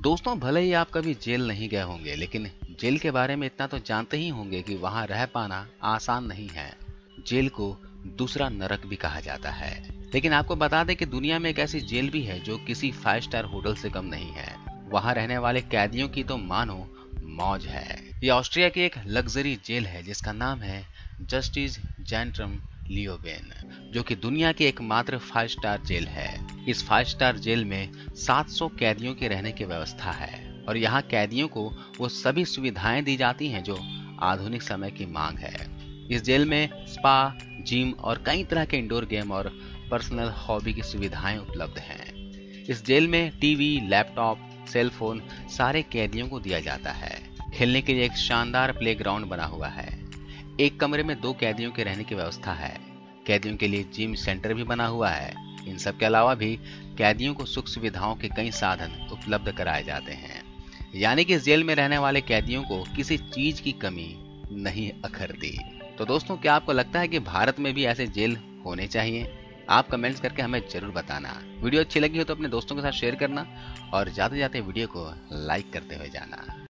दोस्तों, भले ही आप कभी जेल नहीं गए होंगे, लेकिन जेल के बारे में इतना तो जानते ही होंगे कि वहाँ रह पाना आसान नहीं है। जेल को दूसरा नरक भी कहा जाता है। लेकिन आपको बता दें कि दुनिया में एक ऐसी जेल भी है जो किसी फाइव स्टार होटल से कम नहीं है। वहाँ रहने वाले कैदियों की तो मानो मौज है। ये ऑस्ट्रिया की एक लग्जरी जेल है, जिसका नाम है जस्टिस जेंट्रम लियोबेन जो कि दुनिया की एकमात्र फाइव स्टार जेल है। इस फाइव स्टार जेल में 700 कैदियों के रहने की व्यवस्था है, और यहाँ कैदियों को वो सभी सुविधाएँ दी जाती हैं जो आधुनिक समय की मांग है। इस जेल में स्पा जिम और कई तरह के इंडोर गेम और पर्सनल हॉबी की सुविधाएँ उपलब्ध हैं। इस जेल में टीवी लैपटॉप सेल फ़ोन सारे कैदियों को दिया जाता है। खेलने के लिए एक शानदार प्लेग्राउंड बना हुआ है। एक कमरे में दो कैदियों के रहने की व्यवस्था है। कैदियों के लिए जिम सेंटर भी बना हुआ है। इन सब के अलावा भी कैदियों को सुख सुविधाओं के कई साधन उपलब्ध कराए जाते हैं। यानी कि जेल में रहने वाले कैदियों को किसी चीज़ की कमी नहीं अखरती। तो दोस्तों, क्या आपको लगता है कि भारत में भी ऐसे जेल होने चाहिए? आप कमेंट्स करके हमें ज़रूर बताना। वीडियो अच्छी लगी हो तो अपने दोस्तों के साथ शेयर करना और जाते जाते वीडियो को लाइक करते हुए जाना।